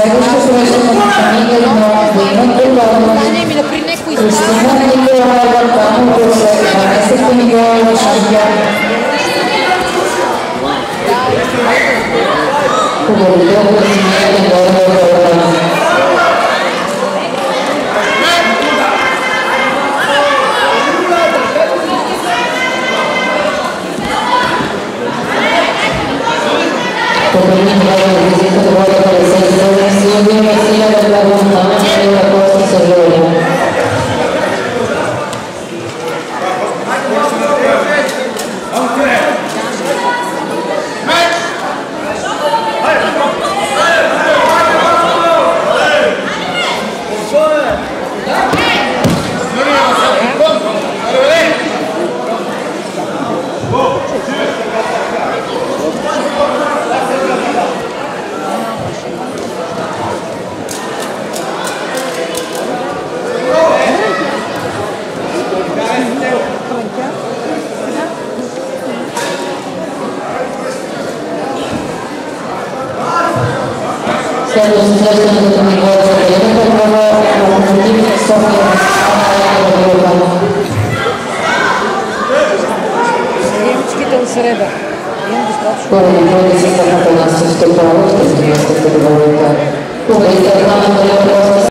seguito presso il Consiglio di Nuovo e Montelomo, il Signore Nicola Valpano Corse, Maestro Nicola Vasciaga. Come lo devo continuare con loro loro. Come lo devo където се срещането на Горца Белина